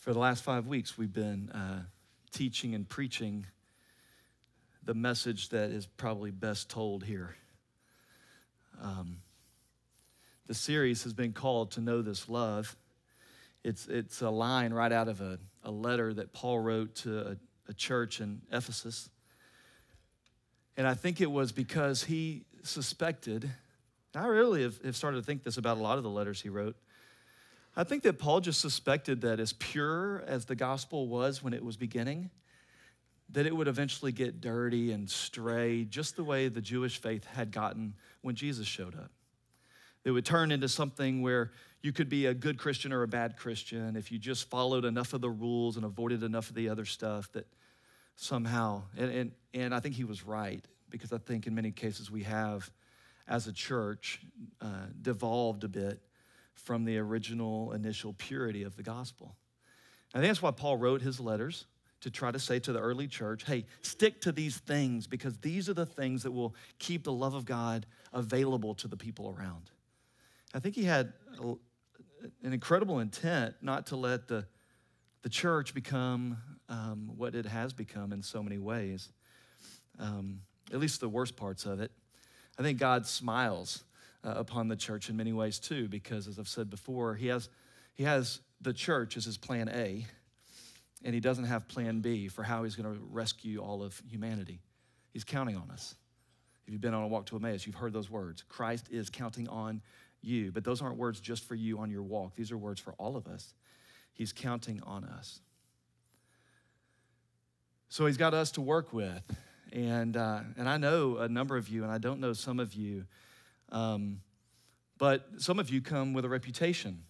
For the last five weeks, we've been uh, teaching and preaching the message that is probably best told here. Um, the series has been called To Know This Love. It's, it's a line right out of a, a letter that Paul wrote to a, a church in Ephesus. And I think it was because he suspected, I really have, have started to think this about a lot of the letters he wrote. I think that Paul just suspected that as pure as the gospel was when it was beginning, that it would eventually get dirty and stray, just the way the Jewish faith had gotten when Jesus showed up. It would turn into something where you could be a good Christian or a bad Christian if you just followed enough of the rules and avoided enough of the other stuff that somehow, and, and, and I think he was right, because I think in many cases we have, as a church, uh, devolved a bit from the original initial purity of the gospel. I think that's why Paul wrote his letters to try to say to the early church, hey, stick to these things because these are the things that will keep the love of God available to the people around. I think he had a, an incredible intent not to let the, the church become um, what it has become in so many ways, um, at least the worst parts of it. I think God smiles uh, upon the church in many ways too, because as I've said before, he has, he has the church as his plan A, and he doesn't have plan B for how he's going to rescue all of humanity. He's counting on us. If you've been on a walk to Emmaus, you've heard those words. Christ is counting on you. But those aren't words just for you on your walk, these are words for all of us. He's counting on us. So he's got us to work with. And, uh, and I know a number of you, and I don't know some of you, um, but some of you come with a reputation.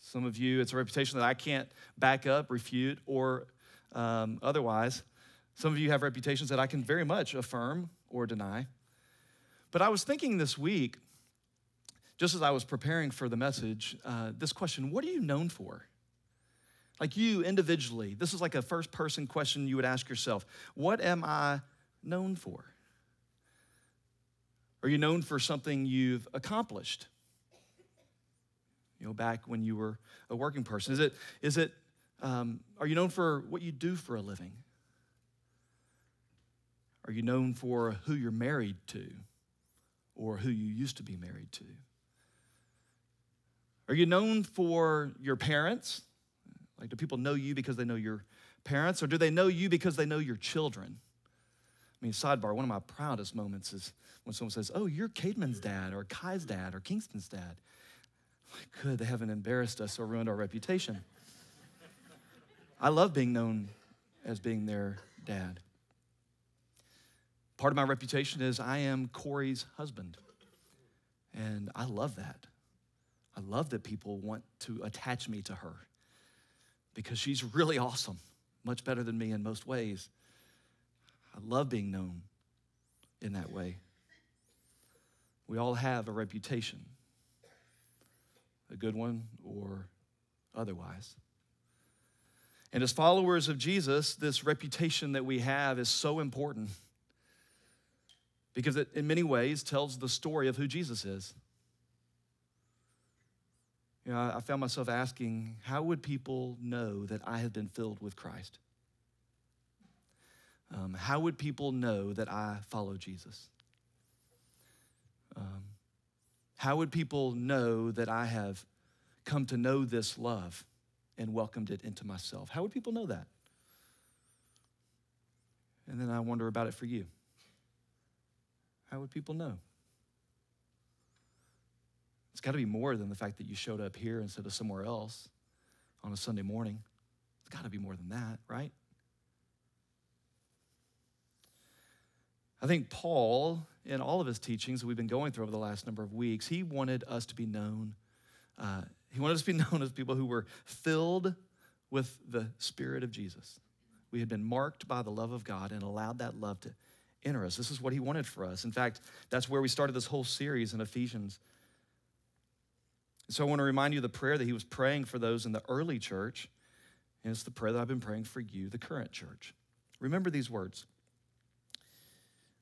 Some of you, it's a reputation that I can't back up, refute, or um, otherwise. Some of you have reputations that I can very much affirm or deny. But I was thinking this week, just as I was preparing for the message, uh, this question what are you known for? Like you individually, this is like a first person question you would ask yourself What am I known for? Are you known for something you've accomplished? You know, back when you were a working person. Is it, is it, um, are you known for what you do for a living? Are you known for who you're married to or who you used to be married to? Are you known for your parents? Like, do people know you because they know your parents, or do they know you because they know your children? I mean, sidebar, one of my proudest moments is when someone says, Oh, you're Caedmon's dad, or Kai's dad, or Kingston's dad. Good, they haven't embarrassed us or ruined our reputation. I love being known as being their dad. Part of my reputation is I am Corey's husband. And I love that. I love that people want to attach me to her because she's really awesome, much better than me in most ways. I love being known in that way. We all have a reputation, a good one or otherwise. And as followers of Jesus, this reputation that we have is so important because it, in many ways, tells the story of who Jesus is. You know, I found myself asking, how would people know that I have been filled with Christ? Um, how would people know that I follow Jesus? Um, how would people know that I have come to know this love and welcomed it into myself? How would people know that? And then I wonder about it for you. How would people know? It's got to be more than the fact that you showed up here instead of somewhere else on a Sunday morning. It's got to be more than that, right? I think Paul, in all of his teachings that we've been going through over the last number of weeks, he wanted us to be known. Uh, he wanted us to be known as people who were filled with the Spirit of Jesus. We had been marked by the love of God and allowed that love to enter us. This is what he wanted for us. In fact, that's where we started this whole series in Ephesians so I want to remind you the prayer that he was praying for those in the early church, and it's the prayer that I've been praying for you, the current church. Remember these words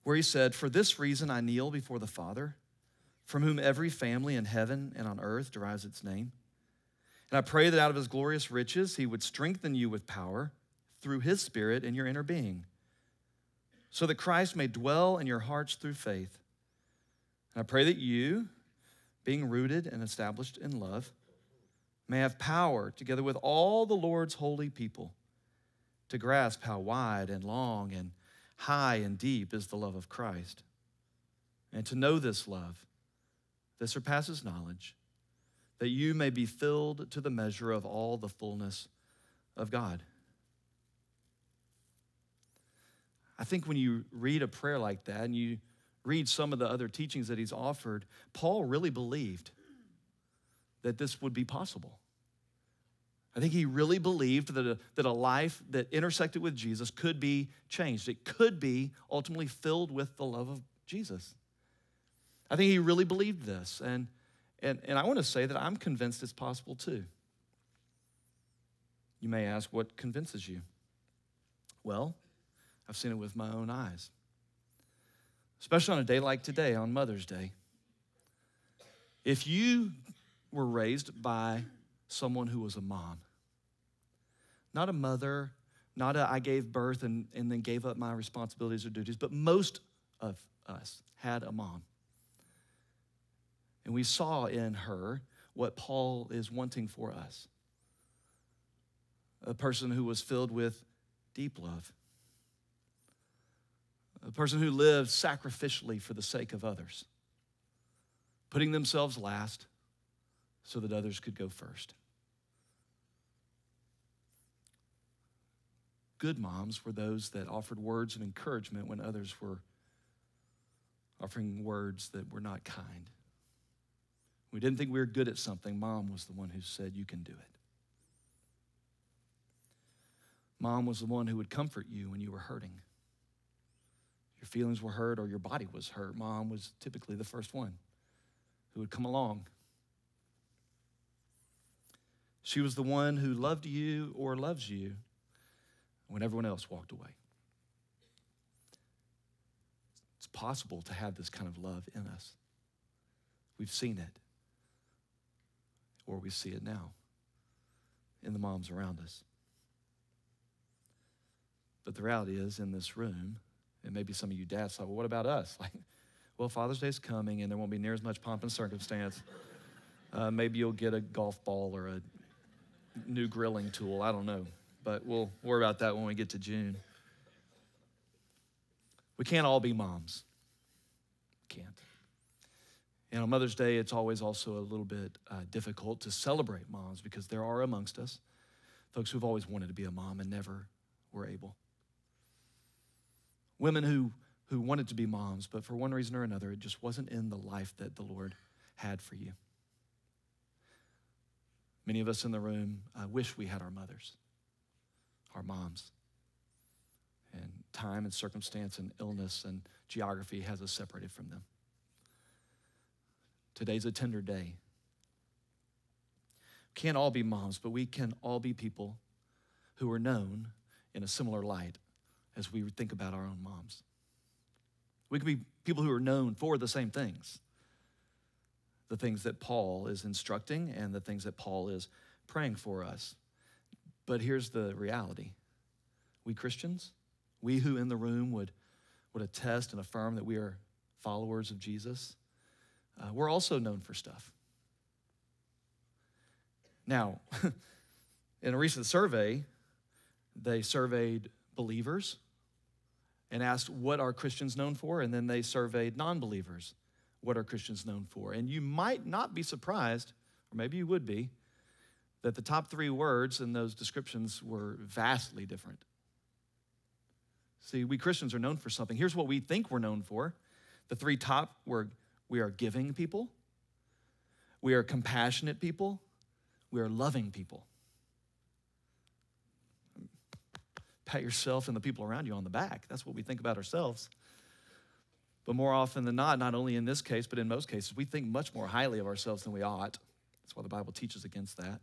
where he said, For this reason I kneel before the Father, from whom every family in heaven and on earth derives its name. And I pray that out of his glorious riches, he would strengthen you with power through his spirit in your inner being, so that Christ may dwell in your hearts through faith. And I pray that you, being rooted and established in love, may have power, together with all the Lord's holy people, to grasp how wide and long and high and deep is the love of Christ, and to know this love that surpasses knowledge that you may be filled to the measure of all the fullness of God. I think when you read a prayer like that and you read some of the other teachings that he's offered, Paul really believed that this would be possible. I think he really believed that a, that a life that intersected with Jesus could be changed. It could be ultimately filled with the love of Jesus. I think he really believed this. And and, and I want to say that I'm convinced it's possible too. You may ask, what convinces you? Well, I've seen it with my own eyes, especially on a day like today, on Mother's Day. If you were raised by someone who was a mom, not a mother, not a I gave birth and, and then gave up my responsibilities or duties, but most of us had a mom. And we saw in her what Paul is wanting for us a person who was filled with deep love, a person who lived sacrificially for the sake of others, putting themselves last so that others could go first. Good moms were those that offered words of encouragement when others were offering words that were not kind we didn't think we were good at something, mom was the one who said, You can do it. Mom was the one who would comfort you when you were hurting. Your feelings were hurt or your body was hurt. Mom was typically the first one who would come along. She was the one who loved you or loves you when everyone else walked away. It's possible to have this kind of love in us. We've seen it or we see it now in the moms around us. But the reality is, in this room, and maybe some of you dads thought, well, what about us? Like, well, Father's Day is coming and there won't be near as much pomp and circumstance. Uh, maybe you'll get a golf ball or a new grilling tool. I don't know. But we'll worry about that when we get to June. We can't all be moms. Can't. And on Mother's Day, it's always also a little bit uh, difficult to celebrate moms because there are amongst us folks who've always wanted to be a mom and never were able. Women who, who wanted to be moms, but for one reason or another, it just wasn't in the life that the Lord had for you. Many of us in the room uh, wish we had our mothers, our moms. And time and circumstance and illness and geography has us separated from them. Today's a tender day. Can't all be moms, but we can all be people who are known in a similar light as we think about our own moms. We can be people who are known for the same things the things that Paul is instructing and the things that Paul is praying for us. But here's the reality we Christians, we who in the room would, would attest and affirm that we are followers of Jesus, uh, we're also known for stuff. Now, in a recent survey, they surveyed believers and asked, What are Christians known for? And then they surveyed non believers, What are Christians known for? And you might not be surprised, or maybe you would be, that the top three words in those descriptions were vastly different. See, we Christians are known for something. Here's what we think we're known for. The three top were we are giving people, we are compassionate people, we are loving people. Pat yourself and the people around you on the back. That's what we think about ourselves. But more often than not, not only in this case, but in most cases, we think much more highly of ourselves than we ought. That's why the Bible teaches against that.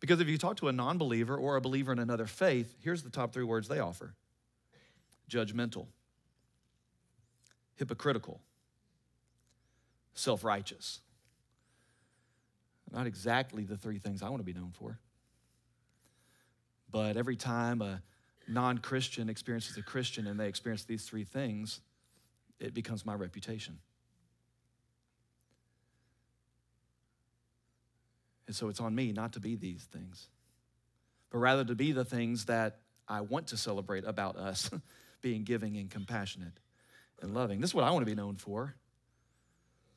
Because if you talk to a non believer or a believer in another faith, here's the top three words they offer judgmental, hypocritical, self righteous. Not exactly the three things I want to be known for. But every time a non Christian experiences a Christian and they experience these three things, it becomes my reputation. And so it's on me not to be these things, but rather to be the things that I want to celebrate about us being giving and compassionate and loving. This is what I want to be known for.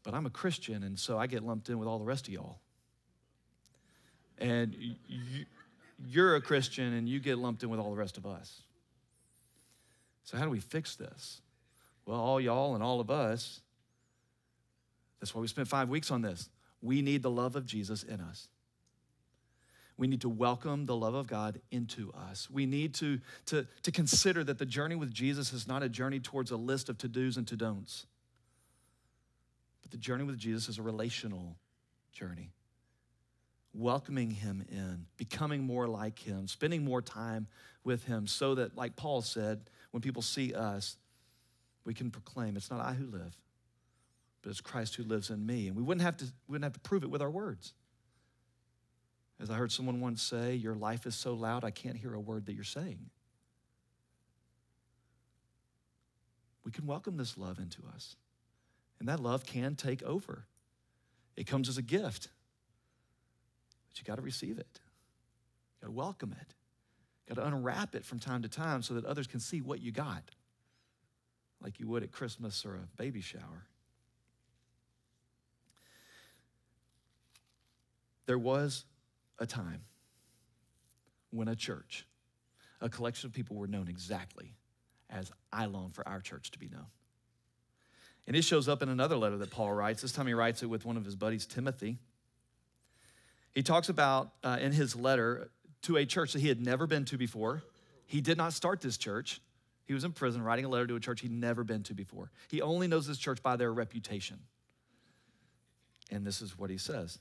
But I'm a Christian, and so I get lumped in with all the rest of y'all. And you're a Christian, and you get lumped in with all the rest of us. So, how do we fix this? Well, all y'all and all of us, that's why we spent five weeks on this. We need the love of Jesus in us. We need to welcome the love of God into us. We need to, to, to consider that the journey with Jesus is not a journey towards a list of to dos and to don'ts, but the journey with Jesus is a relational journey. Welcoming him in, becoming more like him, spending more time with him, so that, like Paul said, when people see us, we can proclaim it's not I who live, but it's Christ who lives in me. And we wouldn't have to, we wouldn't have to prove it with our words. As I heard someone once say, Your life is so loud, I can't hear a word that you're saying. We can welcome this love into us. And that love can take over. It comes as a gift, but you got to receive it. You got to welcome it. You got to unwrap it from time to time so that others can see what you got, like you would at Christmas or a baby shower. There was a time when a church, a collection of people were known exactly as I long for our church to be known. And it shows up in another letter that Paul writes. This time he writes it with one of his buddies, Timothy. He talks about uh, in his letter to a church that he had never been to before. He did not start this church. He was in prison writing a letter to a church he'd never been to before. He only knows this church by their reputation. And this is what he says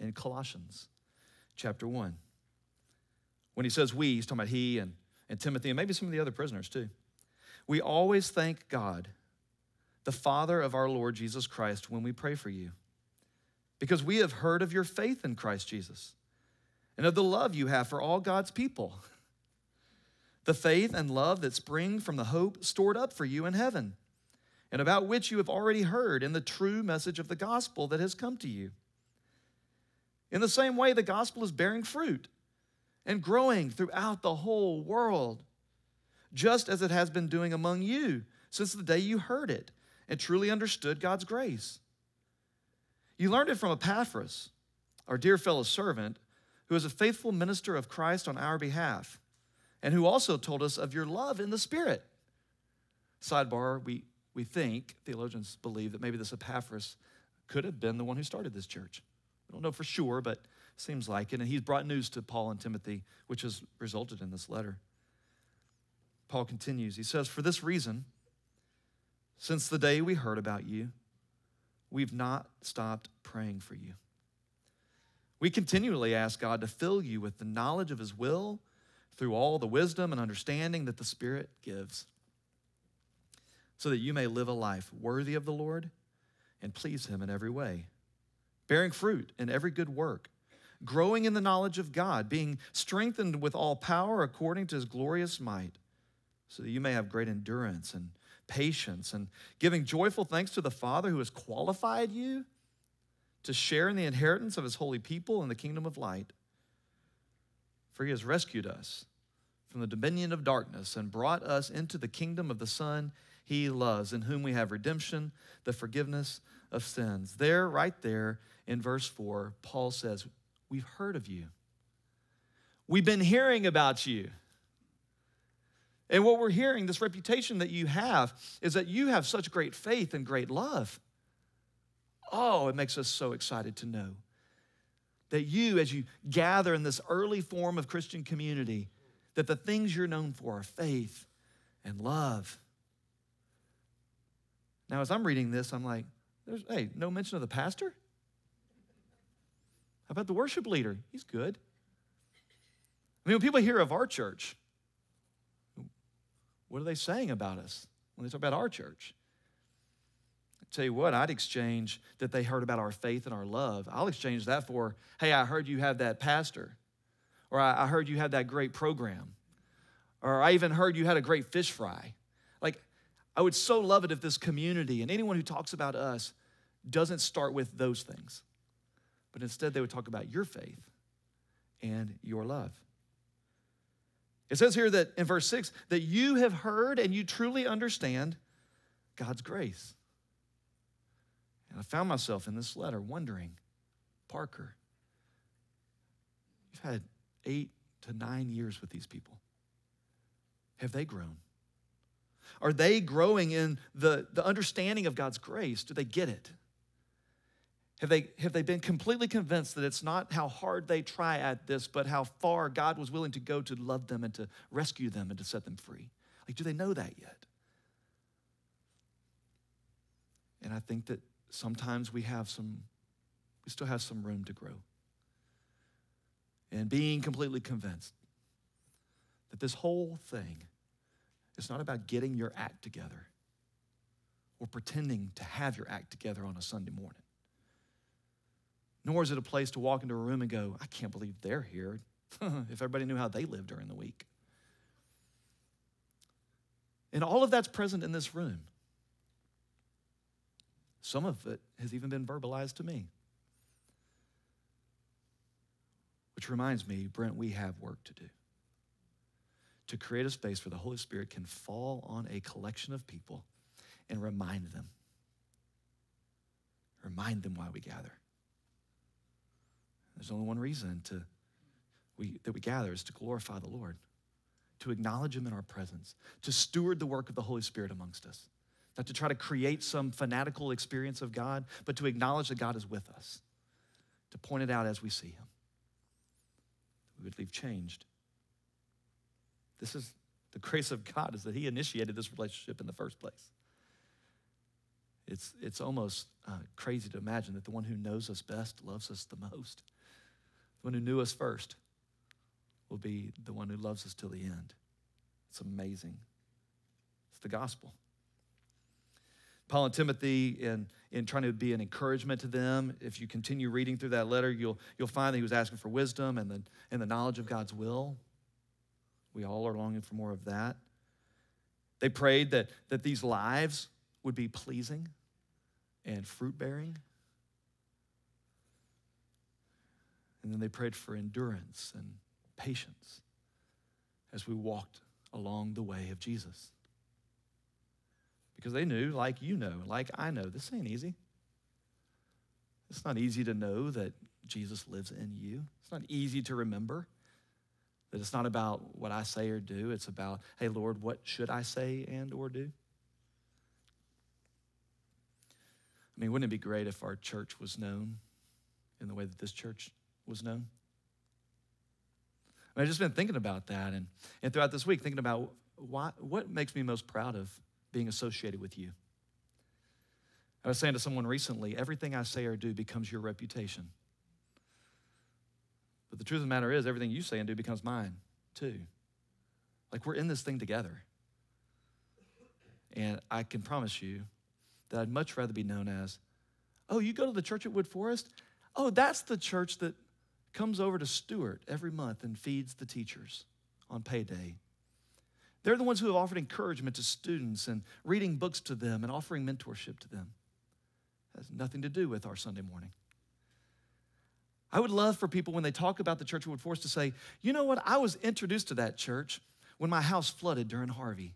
in Colossians chapter 1. When he says we, he's talking about he and, and Timothy and maybe some of the other prisoners too. We always thank God, the Father of our Lord Jesus Christ, when we pray for you, because we have heard of your faith in Christ Jesus and of the love you have for all God's people. The faith and love that spring from the hope stored up for you in heaven, and about which you have already heard in the true message of the gospel that has come to you in the same way, the gospel is bearing fruit and growing throughout the whole world, just as it has been doing among you since the day you heard it and truly understood God's grace. You learned it from Epaphras, our dear fellow servant, who is a faithful minister of Christ on our behalf, and who also told us of your love in the Spirit. Sidebar, we, we think, theologians believe, that maybe this Epaphras could have been the one who started this church. We don't know for sure, but seems like it. And he's brought news to Paul and Timothy, which has resulted in this letter. Paul continues. He says, For this reason, since the day we heard about you, we've not stopped praying for you. We continually ask God to fill you with the knowledge of His will through all the wisdom and understanding that the Spirit gives, so that you may live a life worthy of the Lord and please Him in every way bearing fruit in every good work, growing in the knowledge of God, being strengthened with all power according to his glorious might, so that you may have great endurance and patience, and giving joyful thanks to the Father who has qualified you to share in the inheritance of his holy people in the kingdom of light. For he has rescued us from the dominion of darkness and brought us into the kingdom of the Son he loves, in whom we have redemption, the forgiveness of sins. There, right there in verse 4, Paul says, We've heard of you. We've been hearing about you. And what we're hearing, this reputation that you have, is that you have such great faith and great love. Oh, it makes us so excited to know that you, as you gather in this early form of Christian community, that the things you're known for are faith and love. Now, as I'm reading this, I'm like, there's, hey, no mention of the pastor? How about the worship leader? He's good. I mean, when people hear of our church, what are they saying about us when they talk about our church? I tell you what, I'd exchange that they heard about our faith and our love. I'll exchange that for, hey, I heard you have that pastor, or I, heard you had that great program, or I even heard you had a great fish fry. I would so love it if this community and anyone who talks about us doesn't start with those things, but instead they would talk about your faith and your love. It says here that in verse 6 that you have heard and you truly understand God's grace. And I found myself in this letter wondering, Parker, you've had eight to nine years with these people. Have they grown? Are they growing in the, the understanding of God's grace? Do they get it? Have they, have they been completely convinced that it's not how hard they try at this, but how far God was willing to go to love them and to rescue them and to set them free? Like, do they know that yet? And I think that sometimes we have some, we still have some room to grow. And being completely convinced that this whole thing is not about getting your act together or pretending to have your act together on a Sunday morning. Nor is it a place to walk into a room and go, I can't believe they're here. if everybody knew how they lived during the week. And all of that's present in this room. Some of it has even been verbalized to me. Which reminds me, Brent, we have work to do to create a space where the Holy Spirit can fall on a collection of people and remind them. Remind them why we gather. There's only one reason to, we, that we gather is to glorify the Lord, to acknowledge Him in our presence, to steward the work of the Holy Spirit amongst us. Not to try to create some fanatical experience of God, but to acknowledge that God is with us, to point it out as we see Him. We would leave changed. This is the grace of God, is that He initiated this relationship in the first place. It's, it's almost uh, crazy to imagine that the one who knows us best loves us the most. The one who knew us first will be the one who loves us till the end. It's amazing. It's the gospel. Paul and Timothy, in, in trying to be an encouragement to them, if you continue reading through that letter, you'll, you'll find that he was asking for wisdom and the, and the knowledge of God's will. We all are longing for more of that. They prayed that, that these lives would be pleasing and fruit bearing. And then they prayed for endurance and patience as we walked along the way of Jesus. Because they knew, like you know, like I know, this ain't easy. It's not easy to know that Jesus lives in you. It's not easy to remember that it's not about what I say or do. It's about, hey, Lord, what should I say and or do? I mean, wouldn't it be great if our church was known in the way that this church was known? I have just been thinking about that and, and throughout this week, thinking about why, what makes me most proud of being associated with you. I was saying to someone recently, everything I say or do becomes your reputation. But the truth of the matter is, everything you say and do becomes mine too. Like we're in this thing together. And I can promise you that I'd much rather be known as, oh, you go to the church at Woodforest? Oh, that's the church that comes over to Stuart every month and feeds the teachers on payday. They're the ones who have offered encouragement to students and reading books to them and offering mentorship to them. It has nothing to do with our Sunday morning. I would love for people when they talk about the church Woodforest to say, you know what, I was introduced to that church when my house flooded during Harvey.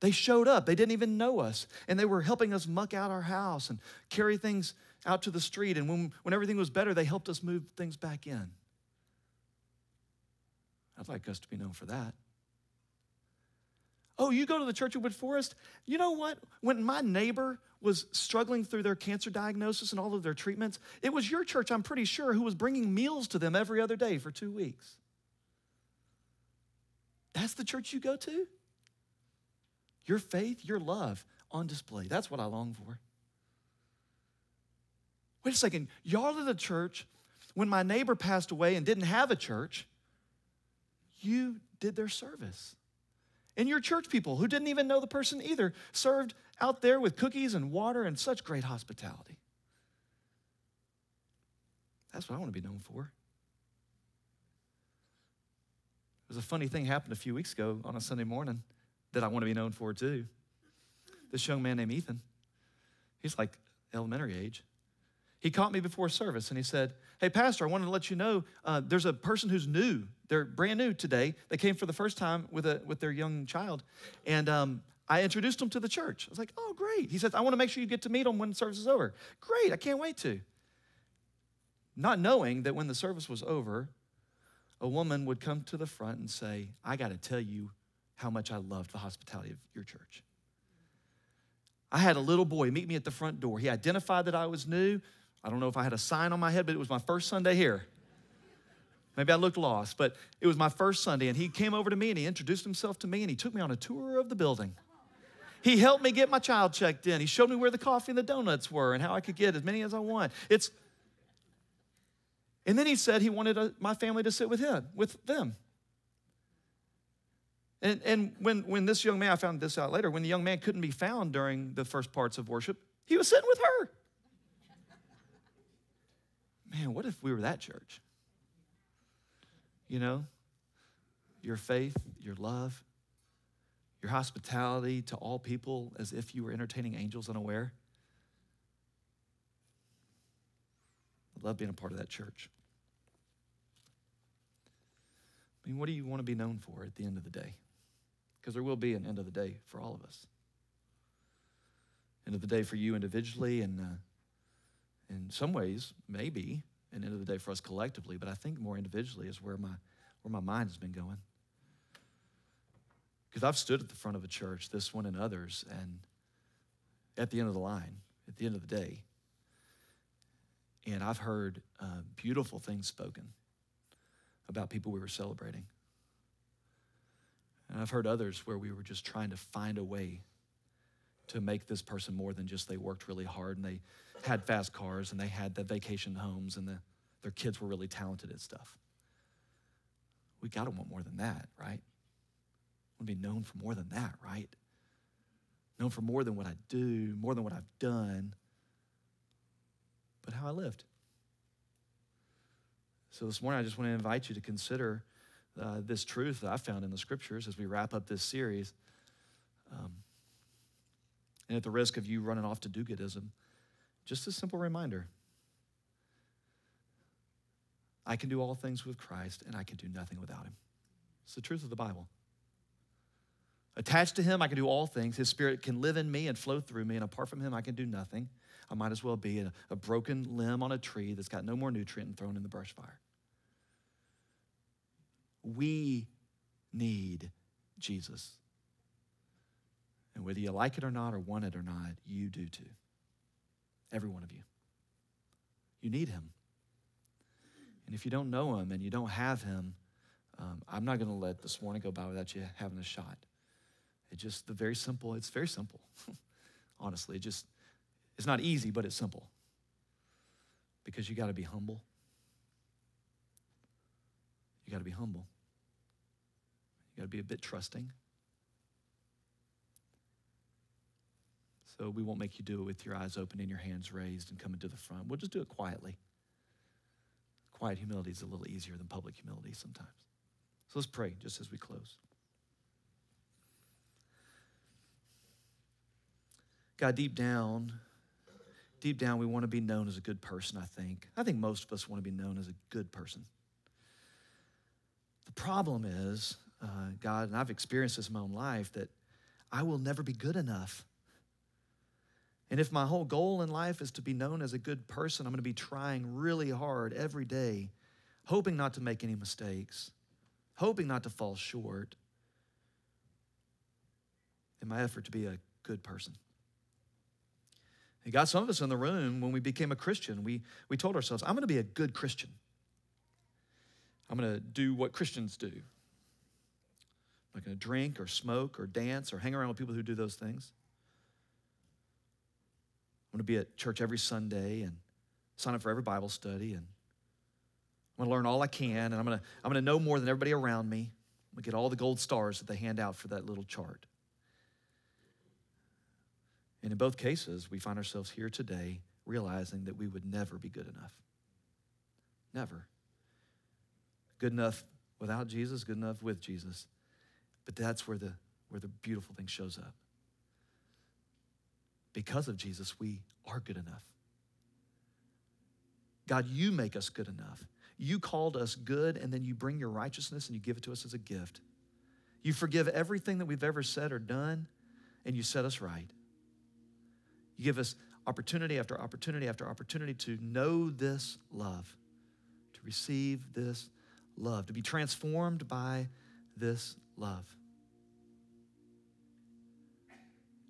They showed up. They didn't even know us. And they were helping us muck out our house and carry things out to the street. And when, when everything was better, they helped us move things back in. I'd like us to be known for that. Oh, you go to the church of Woodforest? You know what? When my neighbor was struggling through their cancer diagnosis and all of their treatments, it was your church, I'm pretty sure, who was bringing meals to them every other day for two weeks. That's the church you go to? Your faith, your love on display. That's what I long for. Wait a second. Y'all are the church when my neighbor passed away and didn't have a church, you did their service. And your church people who didn't even know the person either served out there with cookies and water and such great hospitality. That's what I want to be known for. There's a funny thing happened a few weeks ago on a Sunday morning that I want to be known for too. This young man named Ethan, he's like elementary age. He caught me before service and he said, Hey, Pastor, I wanted to let you know uh, there's a person who's new. They're brand new today. They came for the first time with, a, with their young child. And um, I introduced them to the church. I was like, Oh, great. He says, I want to make sure you get to meet them when service is over. Great. I can't wait to. Not knowing that when the service was over, a woman would come to the front and say, I got to tell you how much I loved the hospitality of your church. I had a little boy meet me at the front door. He identified that I was new. I don't know if I had a sign on my head, but it was my first Sunday here. Maybe I looked lost, but it was my first Sunday. And he came over to me and he introduced himself to me and he took me on a tour of the building. He helped me get my child checked in. He showed me where the coffee and the donuts were and how I could get as many as I want. It's and then he said he wanted a, my family to sit with him, with them. And, and when, when this young man, I found this out later, when the young man couldn't be found during the first parts of worship, he was sitting with her. Man, what if we were that church? You know, your faith, your love, your hospitality to all people as if you were entertaining angels unaware. I love being a part of that church. I mean, what do you want to be known for at the end of the day? Because there will be an end of the day for all of us. End of the day for you individually, and uh, some ways, maybe an end of the day for us collectively. But I think more individually is where my where my mind has been going. Because I've stood at the front of a church, this one and others, and at the end of the line, at the end of the day, and I've heard uh, beautiful things spoken about people we were celebrating. And I've heard others where we were just trying to find a way to make this person more than just they worked really hard and they had fast cars and they had the vacation homes and the, their kids were really talented at stuff. We got to want more than that, right? Want to be known for more than that, right? Known for more than what I do, more than what I've done, but how I lived. So this morning, I just want to invite you to consider uh, this truth that I found in the scriptures as we wrap up this series. Um, and at the risk of you running off to do goodism, just a simple reminder I can do all things with Christ, and I can do nothing without him. It's the truth of the Bible. Attached to him, I can do all things. His spirit can live in me and flow through me, and apart from him, I can do nothing. I might as well be a, a broken limb on a tree that's got no more nutrient thrown in the brush fire. We need Jesus. And whether you like it or not, or want it or not, you do too. Every one of you. You need him. And if you don't know him and you don't have him, um, I'm not going to let this morning go by without you having a shot. It just the very simple. It's very simple. Honestly, it just it's not easy, but it's simple. Because you got to be humble. You got to be humble. You got to be a bit trusting. So we won't make you do it with your eyes open and your hands raised and coming to the front. We'll just do it quietly. Quiet humility is a little easier than public humility sometimes. So let's pray just as we close. God, deep down, deep down, we want to be known as a good person, I think. I think most of us want to be known as a good person. The problem is, uh, God, and I've experienced this in my own life, that I will never be good enough. And if my whole goal in life is to be known as a good person, I'm going to be trying really hard every day, hoping not to make any mistakes, hoping not to fall short in my effort to be a good person. And God, some of us in the room, when we became a Christian, we, we told ourselves, I'm going to be a good Christian. I'm going to do what Christians do. I'm not going to drink or smoke or dance or hang around with people who do those things. I'm going to be at church every Sunday and sign up for every Bible study and I'm going to learn all I can and I'm going to, I'm going to know more than everybody around me. We get all the gold stars that they hand out for that little chart. And in both cases, we find ourselves here today realizing that we would never be good enough. Never. Good enough without Jesus, good enough with Jesus. But that's where the, where the beautiful thing shows up. Because of Jesus, we are good enough. God, you make us good enough. You called us good, and then you bring your righteousness and you give it to us as a gift. You forgive everything that we've ever said or done, and you set us right. You give us opportunity after opportunity after opportunity to know this love, to receive this love, to be transformed by this love.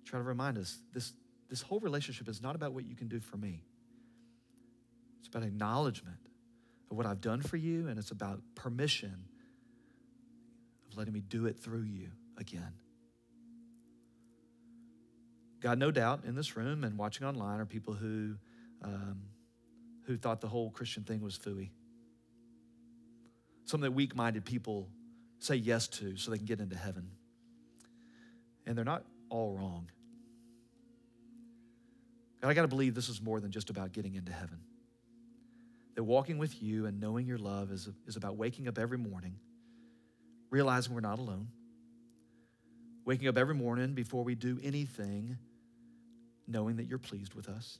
Try to remind us this, this whole relationship is not about what you can do for me. It's about acknowledgement of what I've done for you, and it's about permission of letting me do it through you again. God, no doubt in this room and watching online are people who, um, who thought the whole Christian thing was fooey. Something that weak minded people say yes to so they can get into heaven. And they're not all wrong. I got to believe this is more than just about getting into heaven. That walking with you and knowing your love is, is about waking up every morning, realizing we're not alone, waking up every morning before we do anything, knowing that you're pleased with us.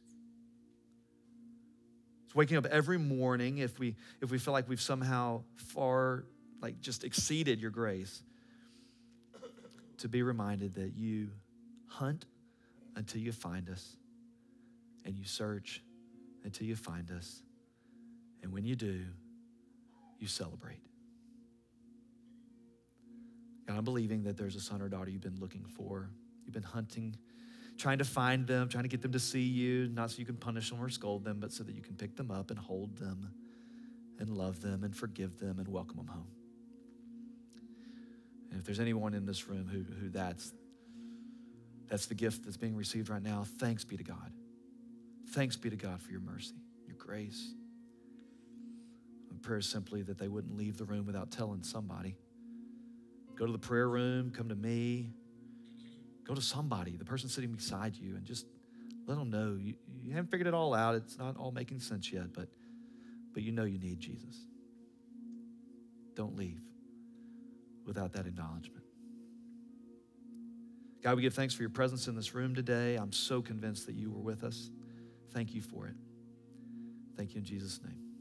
It's waking up every morning if we if we feel like we've somehow far like just exceeded your grace to be reminded that you hunt until you find us and you search until you find us and when you do, you celebrate. God, I'm believing that there's a son or daughter you've been looking for. You've been hunting, trying to find them, trying to get them to see you, not so you can punish them or scold them, but so that you can pick them up and hold them and love them and forgive them and welcome them home. And if there's anyone in this room who, who that's, that's the gift that's being received right now, thanks be to God. Thanks be to God for your mercy, your grace prayer is simply that they wouldn't leave the room without telling somebody. Go to the prayer room, come to me, go to somebody, the person sitting beside you, and just let them know you, you haven't figured it all out. It's not all making sense yet, but, but you know you need Jesus. Don't leave without that acknowledgement. God, we give thanks for your presence in this room today. I'm so convinced that you were with us. Thank you for it. Thank you in Jesus' name.